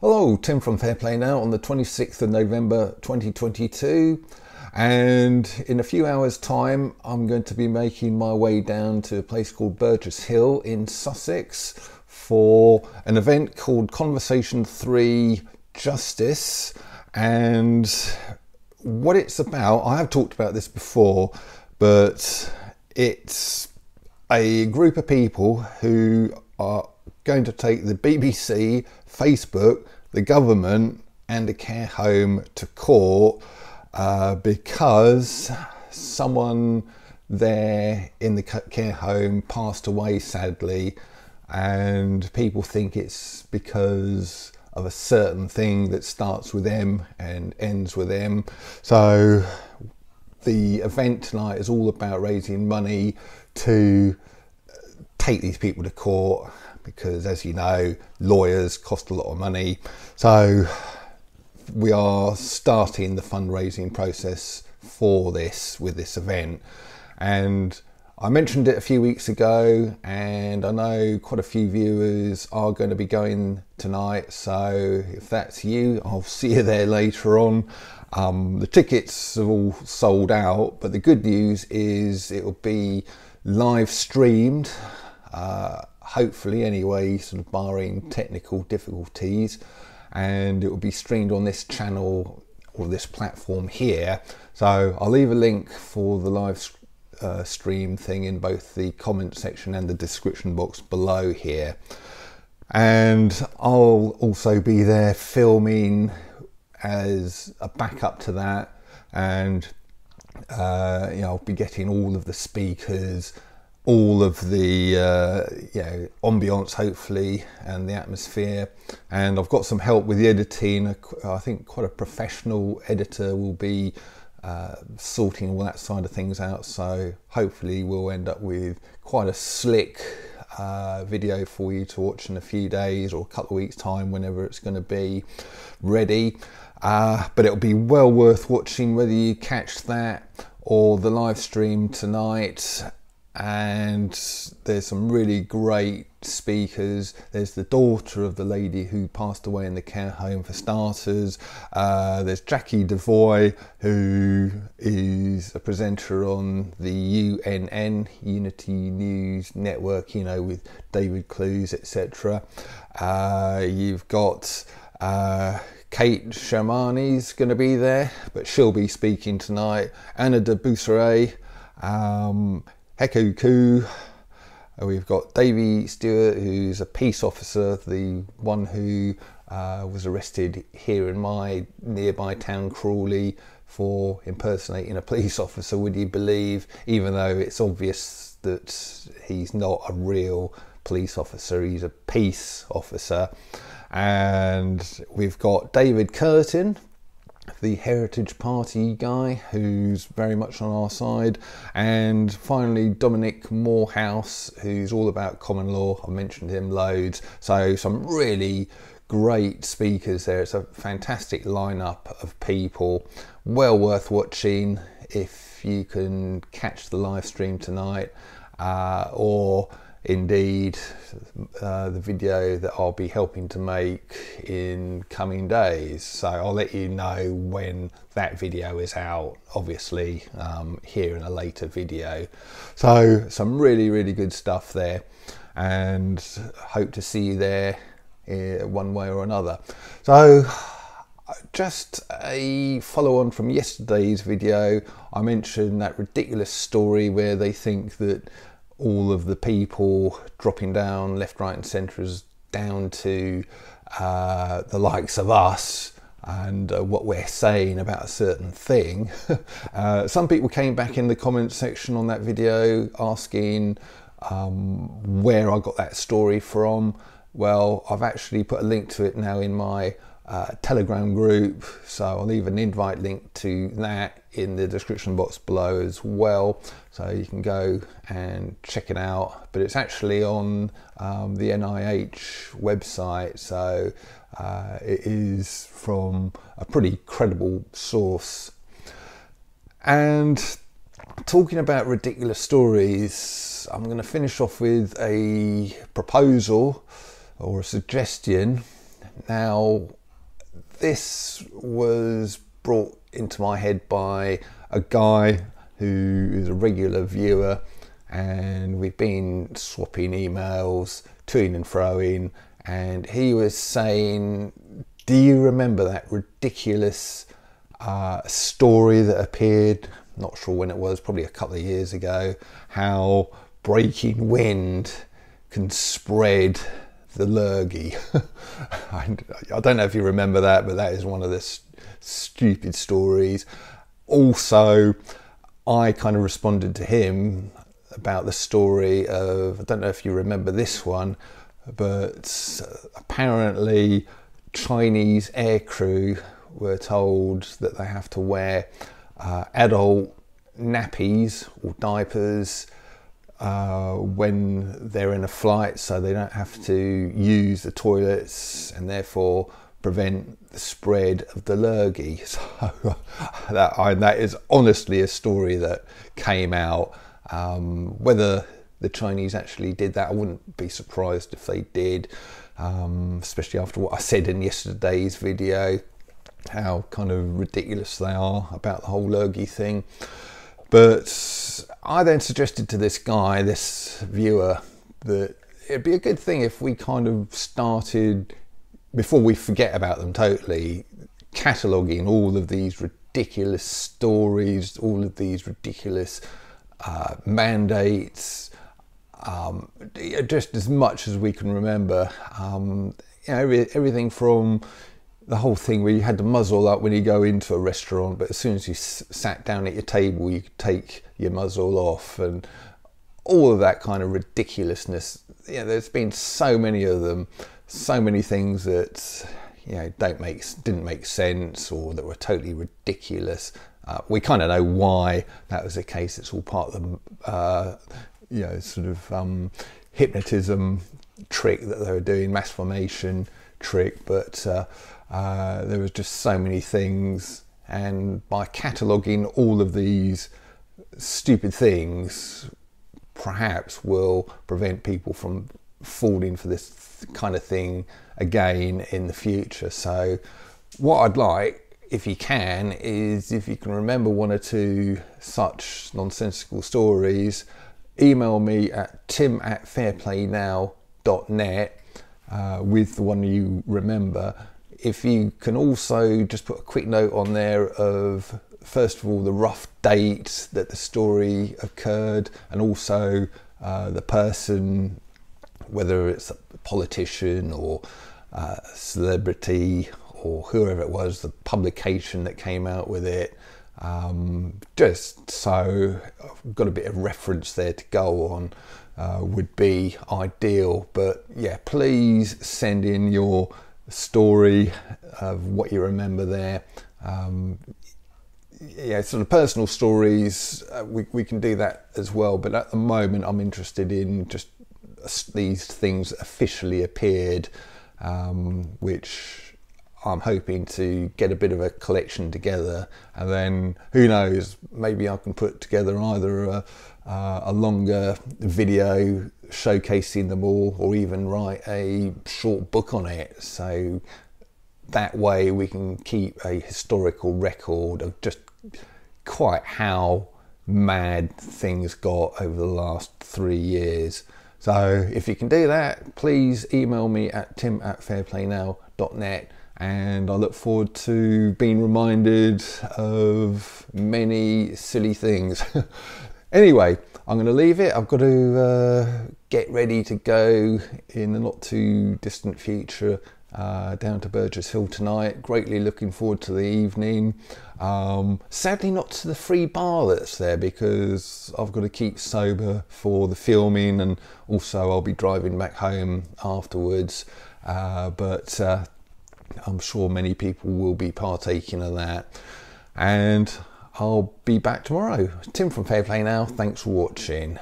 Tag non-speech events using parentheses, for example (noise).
Hello, Tim from Fair Play Now on the 26th of November 2022. And in a few hours' time, I'm going to be making my way down to a place called Burgess Hill in Sussex for an event called Conversation 3 Justice. And what it's about, I have talked about this before, but it's a group of people who are going to take the BBC, Facebook, the government, and a care home to court uh, because someone there in the care home passed away sadly, and people think it's because of a certain thing that starts with M and ends with M. So the event tonight is all about raising money to take these people to court because, as you know, lawyers cost a lot of money. So we are starting the fundraising process for this with this event. And I mentioned it a few weeks ago, and I know quite a few viewers are going to be going tonight. So if that's you, I'll (laughs) see you there later on. Um, the tickets are all sold out, but the good news is it will be live streamed. Uh, hopefully anyway, sort of barring technical difficulties, and it will be streamed on this channel or this platform here. So I'll leave a link for the live uh, stream thing in both the comment section and the description box below here. And I'll also be there filming as a backup to that, and uh, you know I'll be getting all of the speakers all of the uh, you know ambiance hopefully and the atmosphere. And I've got some help with the editing. I think quite a professional editor will be uh, sorting all that side of things out. So hopefully we'll end up with quite a slick uh, video for you to watch in a few days or a couple of weeks time whenever it's going to be ready. Uh, but it'll be well worth watching whether you catch that or the live stream tonight and there's some really great speakers. There's the daughter of the lady who passed away in the care home for starters. Uh, there's Jacqui Deevoy, who is a presenter on the UNN Unity News Network, you know, with David Clews, etc. Uh, you've got uh, Kate Shemirani's going to be there, but she'll be speaking tonight. Anna de Buisseret. Um, Heko Ku. Uh, we've got Davy Stewart, who's a peace officer, the one who uh, was arrested here in my nearby town, Crawley, for impersonating a (laughs) police officer. Would you believe, even though it's obvious that he's not a real police officer, he's a peace officer. And we've got David Kurten, the Heritage Party guy, who's very much on our side, and finally Dominic Morehouse, who's all about common law. I've mentioned him loads, so some really great speakers there. It's a fantastic lineup of people, well worth watching if you can catch the live stream tonight, uh, or indeed uh, the video that I'll be helping to make in coming days. So I'll let you know when that video is out, obviously, um, here in a later video. So, some really, really good stuff there, and hope to see you there uh, one way or another. So, just a follow on from yesterday's video, I mentioned that ridiculous story where they think that all of the people dropping down left, right, and centre is down to uh, the likes of us and uh, what we're saying about a certain thing. (laughs) uh, some people came back in the comment section on that video asking um, where I got that story from. Well, I've actually put a link to it now in my uh, Telegram group, so I'll leave an invite link to that in the description box below as well, so you can go and check it out. But it's actually on um, the NIH website, so uh, it is from a pretty credible source. And talking about ridiculous stories, I'm going to finish off with a proposal or a suggestion Now, this was brought into my head by a guy who is a regular viewer, and we've been swapping emails, toing and froing, and he was saying, Do you remember that ridiculous uh, story that appeared? Not sure when it was, probably a couple of years ago, how breaking wind can spread the lurgy. (laughs) I don't know if you remember that, but that is one of the st- stupid stories. Also, I kind of responded to him about the story of, I don't know if you remember this one, but apparently Chinese aircrew were told that they have to wear uh, adult nappies or diapers uh, when they're in a flight so they don't have to use the toilets and therefore prevent the spread of the lurgy. (laughs) So that, I, that is honestly a story that came out. Um, whether the Chinese actually did that, I wouldn't be surprised if they did, um, especially after what I said in yesterday's video, how kind of ridiculous they are about the whole lurgy thing. But I then suggested to this guy, this viewer, that it'd be a good thing if we kind of started, before we forget about them totally, cataloguing all of these ridiculous stories, all of these ridiculous uh, mandates, um, just as much as we can remember. Um, you know, everything from the whole thing where you had to muzzle up when you go into a restaurant, but as soon as you s- sat down at your table, you could take your muzzle off, and all of that kind of ridiculousness. You know, there's been so many of them, so many things that you know don't make didn't make sense or that were totally ridiculous. Uh, we kind of know why that was the case. It's all part of the uh, you know sort of um, hypnotism trick that they were doing, mass formation trick, but. Uh, uh, there was just so many things, and by cataloguing all of these stupid things, perhaps will prevent people from falling for this kind of thing again in the future. So, what I'd like, if you can, is if you can remember one or two such nonsensical stories, email me at tim at fairplaynow.net uh, with the one you remember if you can also just put a quick note on there of first of all the rough date that the story occurred and also uh, the person whether it's a politician or a celebrity or whoever it was the publication that came out with it um, just so I've got a bit of reference there to go on uh, would be ideal. But yeah please send in your story of what you remember there. Um, yeah, sort of personal stories, uh, we, we can do that as well. But at the moment, I'm interested in just these things officially appeared, um, which I'm hoping to get a bit of a collection together. And then who knows, maybe I can put together either a, uh, a longer video showcasing them all or even write a short book on it. So that way we can keep a historical record of just quite how mad things got over the last three years. So if you can do that, please email me at tim at fairplaynow.net and I look forward to being reminded of many silly things. (laughs) Anyway, I'm going to leave it. I've got to uh, get ready to go in the not too distant future uh, down to Burgess Hill tonight. Greatly looking forward to the evening. Um, sadly, not to the free bar that's there because I've got to keep sober for the filming and also I'll be driving back home afterwards. Uh, but uh, I'm sure many people will be partaking of that. And I'll be back tomorrow. Tim from Fair Play Now. Thanks for watching.